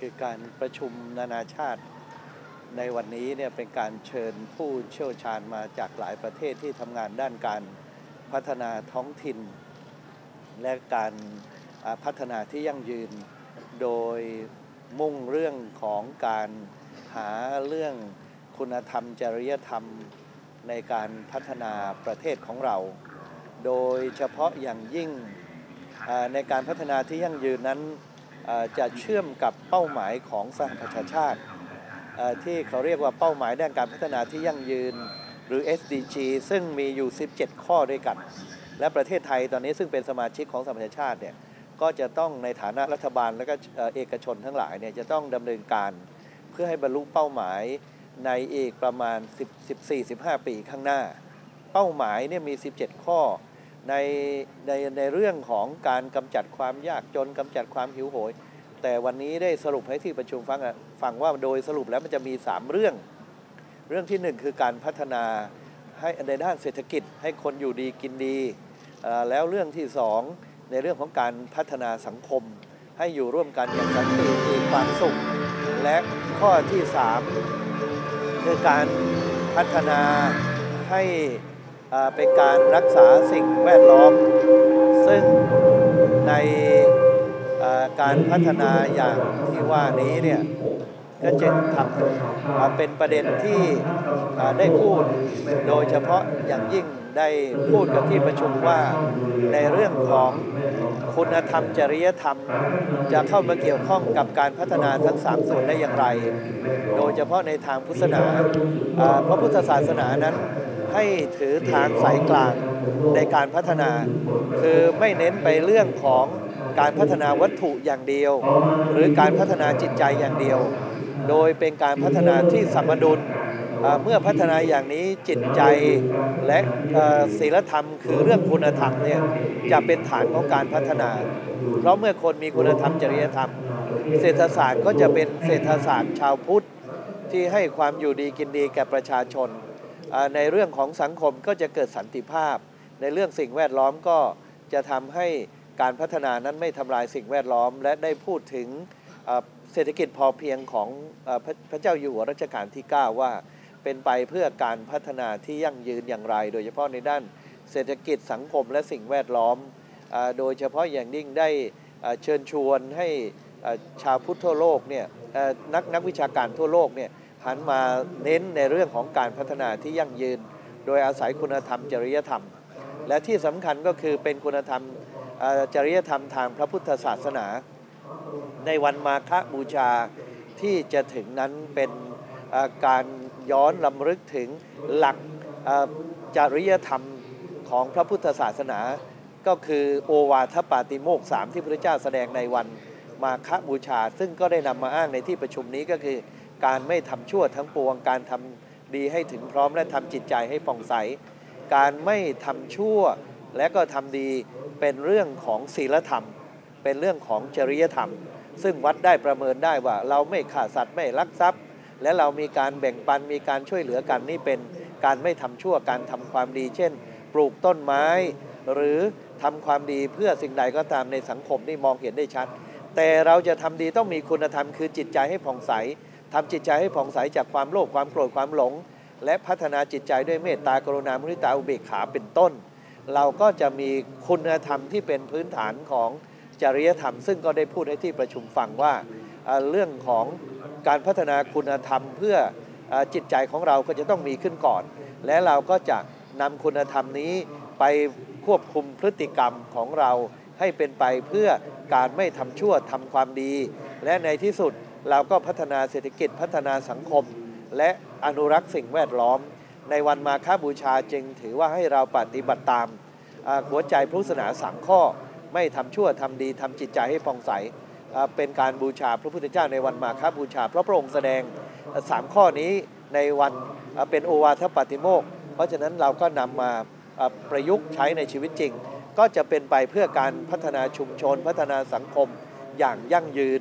คือการประชุมนานาชาติ ในวันนี้เนี่ยเป็นการเชิญผู้เชี่ยวชาญมาจากหลายประเทศที่ทำงานด้านการพัฒนาท้องถิ่น และการพัฒนาที่ยั่งยืน โดยมุ่งเรื่องของการหาเรื่องคุณธรรมจริยธรรมในการพัฒนาประเทศของเรา โดยเฉพาะอย่างยิ่งในการพัฒนาที่ยั่งยืนนั้น จะเชื่อมกับเป้าหมายของสหประชาชาติ ที่เขาเรียกว่าเป้าหมายด้านการพัฒนาที่ยั่งยืนหรือ SDG ซึ่งมีอยู่ 17 ข้อด้วยกัน และประเทศไทยตอนนี้ซึ่งเป็นสมาชิกของสหประชาชาติเนี่ยก็จะต้องในฐานะรัฐบาลและก็เอกชนทั้งหลายเนี่ยจะต้องดำเนินการ เพื่อให้บรรลุเป้าหมายในอีกประมาณ 14-15 ปีข้างหน้า เป้าหมายเนี่ยมี 17 ข้อ ในในในเรื่องของการกำจัดความยากจนกำจัดความหิวโหย แต่วันนี้ได้สรุปให้ที่ประชุมฟังฟังว่าโดยสรุปแล้วมันจะมี 3 เรื่อง เรื่องที่ 1 คือการพัฒนาให้ในด้านเศรษฐกิจให้คนอยู่ดีกินดี แล้วเรื่องที่ 2 ในเรื่องของการพัฒนาสังคม ให้อยู่ร่วมกันอย่างสันติมีความสุข และข้อที่ 3 คือการพัฒนาให้ เป็นการรักษาสิ่งแวดล้อม ซึ่งในการพัฒนาอย่างที่ว่านี้เนี่ยก็จะทำเป็นประเด็นที่ได้พูดโดยเฉพาะอย่างยิ่งได้พูดกับที่ประชุมว่าในเรื่องของคุณธรรมจริยธรรม จะเข้ามาเกี่ยวข้องกับการพัฒนาทั้งสามส่วนได้อย่างไร โดยเฉพาะในทางพุทธศาสนาพระพุทธศาสนานั้น ให้ถือทางสายกลางในการพัฒนา คือไม่เน้นไปเรื่องของการพัฒนาวัตถุอย่างเดียว หรือการพัฒนาจิตใจอย่างเดียว โดยเป็นการพัฒนาที่สมดุลเมื่อพัฒนาอย่างนี้จิตใจและศีลธรรม คือเรื่องคุณธรรมเนี่ยจะเป็นฐานของการพัฒนา เพราะเมื่อคนมีคุณธรรมจริยธรรม เศรษฐศาสตร์ก็จะเป็นเศรษฐศาสตร์ชาวพุทธที่ให้ความอยู่ดีกินดีแก่ประชาชน ในเรื่องของสังคมก็จะเกิดสันติภาพ ในเรื่องสิ่งแวดล้อมก็จะทำให้การพัฒนานั้นไม่ทำลายสิ่งแวดล้อม และได้พูดถึงเศรษฐกิจพอเพียงของพระเจ้าอยู่หัวรัชกาลที่ 9 ว่าเป็นไปเพื่อการพัฒนาที่ยั่งยืนอย่างไร โดยเฉพาะในด้านเศรษฐกิจสังคมและสิ่งแวดล้อม โดยเฉพาะอย่างยิ่งได้เชิญชวนให้ชาวพุทธทั่วโลกเนี่ยนักนักวิชาการทั่วโลกเนี่ย หันมาเน้นในเรื่องของการพัฒนาที่ยั่งยืน โดยอาศัยคุณธรรมจริยธรรม และที่สำคัญก็คือเป็นคุณธรรมจริยธรรมทางพระพุทธศาสนา ในวันมาฆบูชาที่จะถึงนั้นเป็นการย้อนลำลึกถึงหลักจริยธรรมของพระพุทธศาสนา ก็คือโอวาทปาติโมกสามที่พระเจ้าแสดงในวันมาฆบูชา ซึ่งก็ได้นำมาอ้างในที่ประชุมนี้ก็คือ การไม่ทำชั่วทั้งปวง การทำดีให้ถึงพร้อมและทำจิตใจให้ผ่องใส การไม่ทำชั่วและก็ทำดีเป็นเรื่องของศีลธรรม เป็นเรื่องของจริยธรรม ซึ่งวัดได้ประเมินได้ว่า เราไม่ฆ่าสัตว์ไม่ลักทรัพย์ และเรามีการแบ่งปันมีการช่วยเหลือกันนี่เป็นการไม่ทำชั่วการทำความดี เช่น ปลูกต้นไม้ หรือทำความดีเพื่อสิ่งใดก็ตามในสังคมนี่มองเห็นได้ชัด แต่เราจะทำดีต้องมีคุณธรรมคือจิตใจให้ผ่องใส ทำจิตใจให้ผ่องใสจากความโลภความโกรธความหลง และพัฒนาจิตใจด้วยเมตตากรุณามุทิตาอุเบกขาเป็นต้น เราก็จะมีคุณธรรมที่เป็นพื้นฐานของจริยธรรม ซึ่งก็ได้พูดให้ที่ประชุมฟังว่าเรื่องของการพัฒนาคุณธรรมเพื่อจิตใจของเราก็จะต้องมีขึ้นก่อน และเราก็จะนำคุณธรรมนี้ไปควบคุมพฤติกรรมของเราให้เป็นไปเพื่อการไม่ทำชั่วทำความดี และในที่สุด เราก็พัฒนาเศรษฐกิจพัฒนาสังคม และอนุรักษ์สิ่งแวดล้อม ในวันมาฆบูชาจึงถือว่าให้เราปฏิบัติตามหัวใจพุทธศาสนาสามข้อ ไม่ทำชั่วทำดีทำจิตใจให้ผ่องใสเป็นการบูชาพระพุทธเจ้าในวันมาฆบูชา เพราะพระองค์แสดงสามข้อนี้ในวันเป็นโอวาทปฏิโมกเพราะฉะนั้นเราก็นำมาประยุกต์ใช้ในชีวิตจริง ก็จะเป็นไปเพื่อการพัฒนาชุมชน พัฒนาสังคมอย่างยั่งยืน